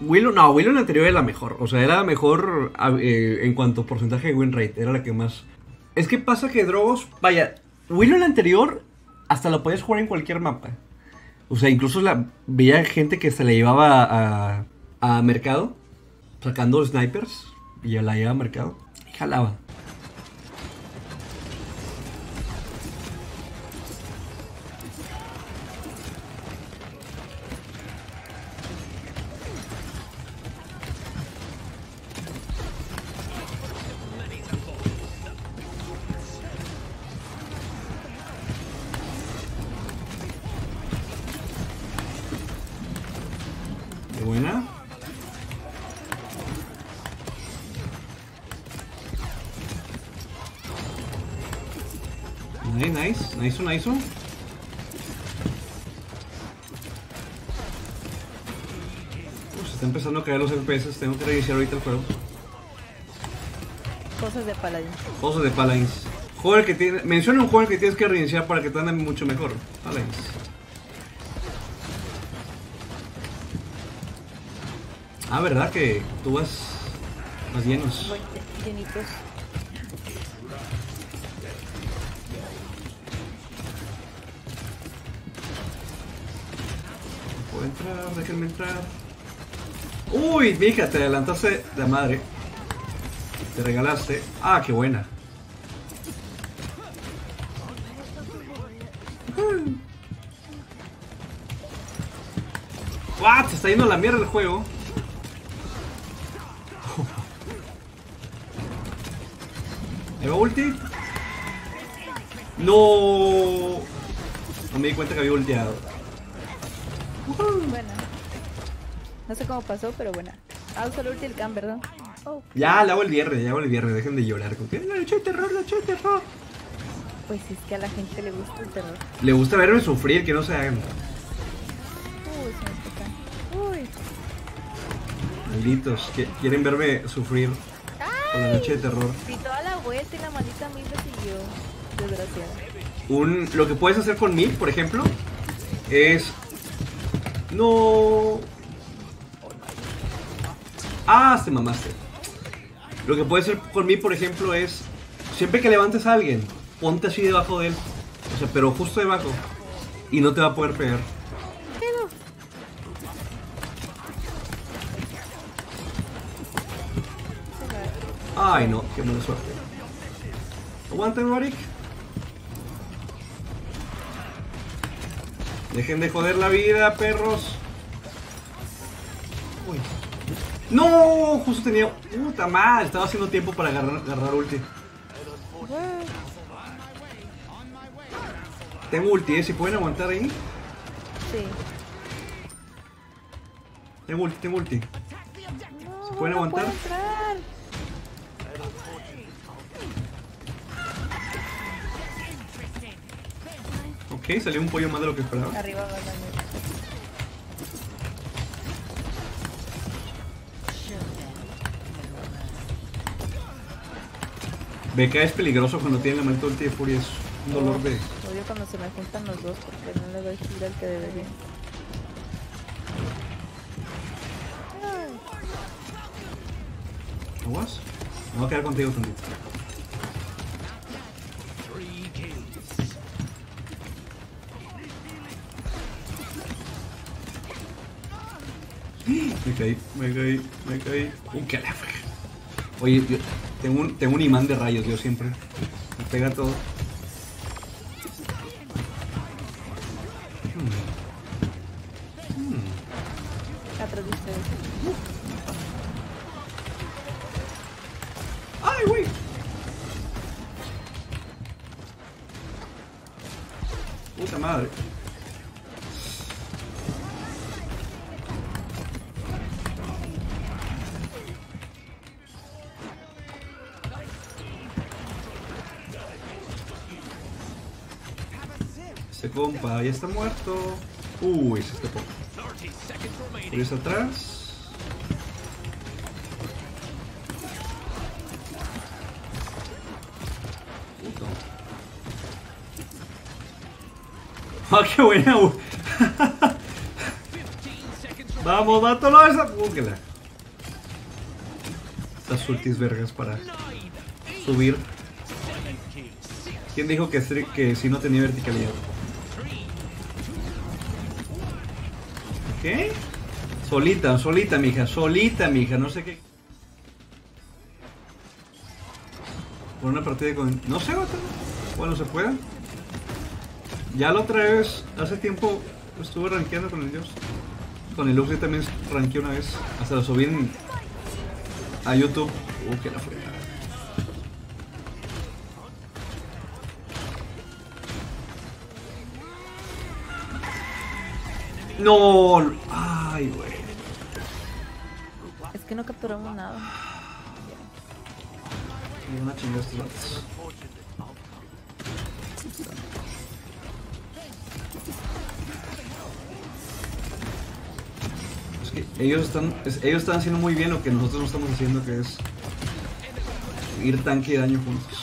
Willow, no, Willow en anterior era la mejor. O sea, era la mejor a- eh, en cuanto a porcentaje de win rate. Era la que más. Es que pasa que Drogos, vaya, Willow en anterior hasta la podías jugar en cualquier mapa. O sea, incluso la, veía gente que se la llevaba a, a mercado, sacando snipers, y la llevaba a mercado. Y jalaba. Buena. Nice, nice, nice, nice. Uf, se está empezando a caer los FPS, tengo que reiniciar ahorita el juego. Cosas de paladín. Cosas de Paladins. Juego que tiene, menciona un juego que tienes que reiniciar para que te ande mucho mejor. Paladins. Ah, ¿verdad que tú vas más llenos? Voy llenitos. Puedo entrar, déjenme entrar. Uy, mija, te adelantaste de madre. Te regalaste. Ah, qué buena. What? Se está yendo a la mierda el juego. ¿Me va ulti? No. No me di cuenta que había ulteado. Buena. No sé cómo pasó, pero buena. Ah, usó el ulti del cam, ¿verdad? Oh, Ya, le hago el viernes, ya hago el viernes, dejen de llorar. ¿Con qué? La noche de terror, la noche de terror. pues es que a la gente le gusta el terror. Le gusta verme sufrir, que no se hagan. Uy, se me toca. Uy. Malditos, que quieren verme sufrir con la noche de terror. Y toda la vuelta y la maldita mí me siguió. Desgraciada. Un, lo que puedes hacer con mí, por ejemplo, es... No... Ah, te mamaste. Lo que puedes hacer con mí, por ejemplo, es... Siempre que levantes a alguien, ponte así debajo de él. O sea, pero justo debajo. Y no te va a poder pegar. Ay, no, qué mala suerte. Aguanten, Marik. Dejen de joder la vida, perros. Uy. No, justo tenía. Puta madre, estaba haciendo tiempo para agarrar, agarrar ulti. Tengo ulti, ¿eh? Si pueden aguantar ahí. sí. Tengo ulti, tengo ulti. No, pueden no aguantar? Ok, salió un pollo más de lo que esperaba. Arriba va. BK es peligroso cuando tiene la maldita ulti de furia. Es un dolor de. Odio cuando se me juntan los dos porque no le doy gira al que debería. ¿Aguas? Me voy a quedar contigo tantito. Me caí, me caí, me caí. Uh, qué la Oye, yo tengo un, tengo un imán de rayos, yo siempre. Me pega todo. atrás de madre. Ese compa ya está muerto. Uy, se escapó. Furious atrás. ¡Ah, qué buena! Vamos, mátalo esa. Búsquela. Estas ultis vergas para subir. ¿Quién dijo que, que si no tenía verticalidad? ¿Qué? Solita, solita, mija, solita, mija, no sé qué. Por una partida con. No sé, vato. Bueno, se puede. Ya la otra vez, hace tiempo, estuve rankeando con el dios. Con el Luxy también rankeé una vez. Hasta lo subí en- a YouTube. Uh, que la fregada. No, ay, güey. Es que no capturamos nada. Me van a chingar estos vatos. Ellos están, es- ellos están haciendo muy bien lo que nosotros no estamos haciendo, que es ir tanque y daño juntos.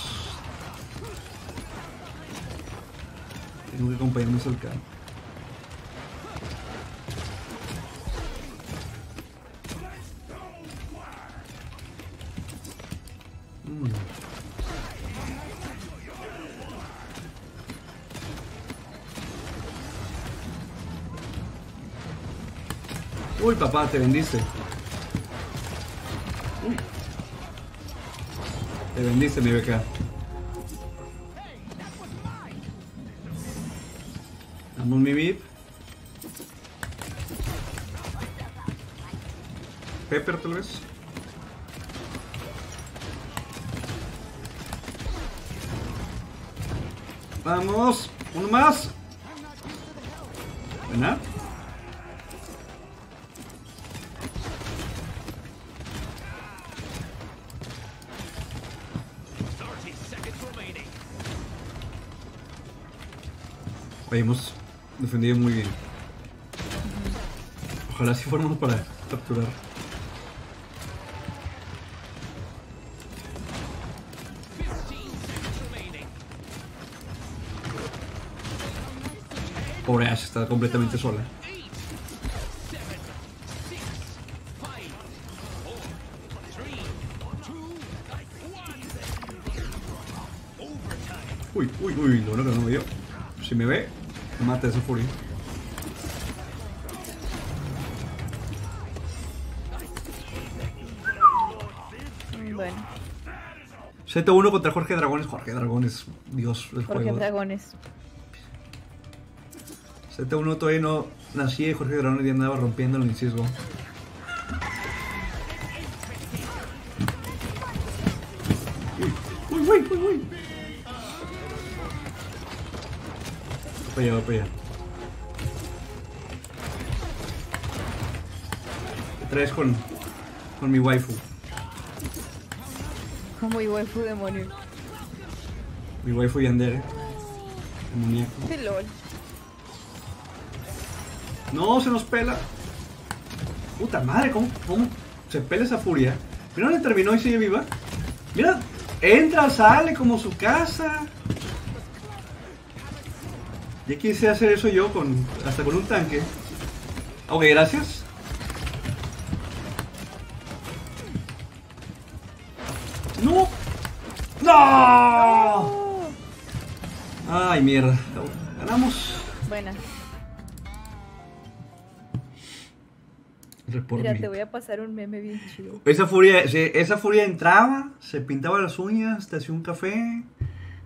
Tengo que acompañarnos al campo. Uy, papá, te vendiste. Uy. Te vendiste, mi beca. Damos mi VIP. Pepper, tal vez. Vamos, uno más. ¿Verdad? Hemos defendido muy bien. Ojalá si fuéramos para capturar. Pobre Ash está completamente sola. Uy, uy, uy, bueno que no me dio. Si me ve, mata esa furia. Mm, Bueno, Z1 contra Jorge Dragones. Jorge Dragones, Dios del porque juego. dragones. Z1 todavía no nacía y Jorge Dragones ya andaba rompiendo el incisgo. Para allá, va para allá. ¿Qué traes con, con mi waifu? Como mi waifu demonio. Mi waifu Yandere. Demoníaco. Qué lol. No, se nos pela. Puta madre, ¿cómo, cómo se pela esa furia? Mira dónde terminó y sigue viva. Mira, entra, sale como su casa. Ya quise hacer eso yo con hasta con un tanque. Ok, gracias. ¡No! ¡No! Ay, mierda. Ganamos. buena. Report Mira, me. te voy a pasar un meme bien chido. Esa furia, esa furia entraba, se pintaba las uñas, te hacía un café,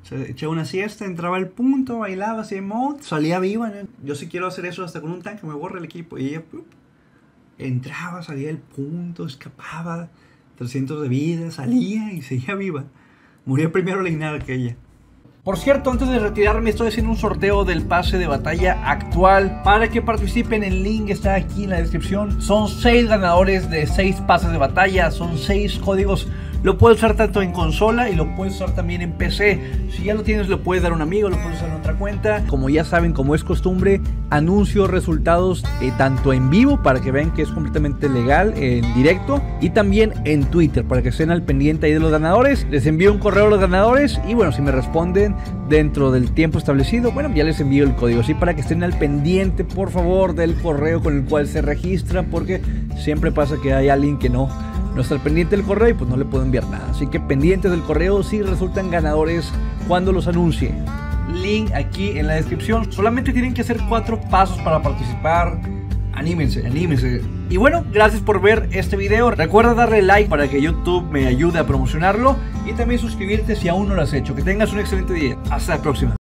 se echaba una siesta, entraba al punto, bailaba, hacía emote, salía viva. ¿no? Yo sí quiero hacer eso hasta con un tanque, me borra el equipo. Y ella ¡pup! entraba, salía del punto, escapaba, 300 de vida, salía y seguía viva. Murió primero Leinar que ella. Por cierto, antes de retirarme estoy haciendo un sorteo del pase de batalla actual. Para que participen, el link está aquí en la descripción. Son 6 ganadores de 6 pases de batalla. Son 6 códigos Lo puedes usar tanto en consola y lo puedes usar también en PC. Si ya lo tienes, lo puedes dar a un amigo, lo puedes usar en otra cuenta. Como ya saben, como es costumbre, anuncio resultados eh, tanto en vivo para que vean que es completamente legal en directo y también en Twitter para que estén al pendiente ahí de los ganadores. Les envío un correo a los ganadores y bueno, si me responden dentro del tiempo establecido, bueno, ya les envío el código. Así para que estén al pendiente, por favor, del correo con el cual se registran porque siempre pasa que hay alguien que no no está pendiente del correo y pues no le puedo enviar nada. Así que pendientes del correo si resultan ganadores cuando los anuncie. Link aquí en la descripción. Solamente tienen que hacer cuatro pasos para participar. Anímense, anímense. Y bueno, gracias por ver este video. Recuerda darle like para que YouTube me ayude a promocionarlo. Y también suscribirte si aún no lo has hecho. Que tengas un excelente día. Hasta la próxima.